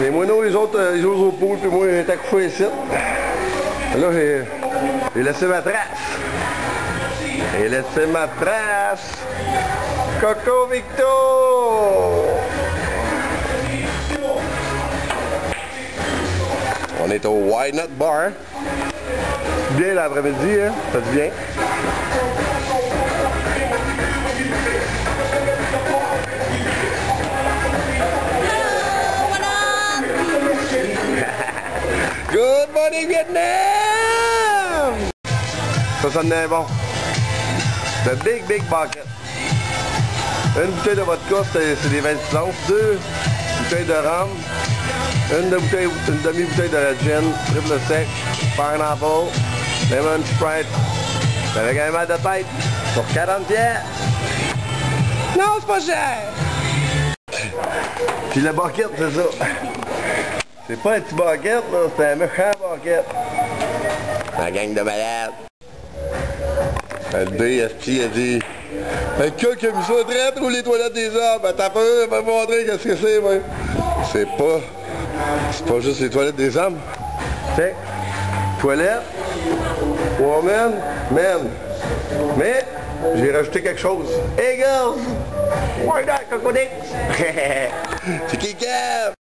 Les moineaux, les autres, euh, ils jouent au pool, puis moi, j'étais accouché ici. Là, j'ai laissé ma trace. J'ai laissé ma trace. Coco Victo! On est au Why Not Bar. Bien l'après-midi, hein? Ça te vient? Good morning, Vietnam! En est bon. The Big Big Bucket. Une bouteille de vodka, c'est des 26 onces. Deux bouteilles de rhum. Une, de bouteille, une demi-bouteille de gin, triple sec, pineapple, lemon sprite, avec un mal de tête pour 40 pièces. Non, c'est pas cher! Puis le bucket, c'est ça. C'est pas un petit bucket, là, c'est un méchant bucket. La gang de malades. Le BSP a dit Un gars qui a mis ça traite ou les toilettes des hommes, ben t'as peur, va me montrer qu'est-ce que c'est, moi. C'est pas. C'est pas juste les toilettes des hommes. C'est toilettes, woman, men. Mais j'ai rajouté quelque chose. Hey girls! Why not, cocodix? c'est qui Kev?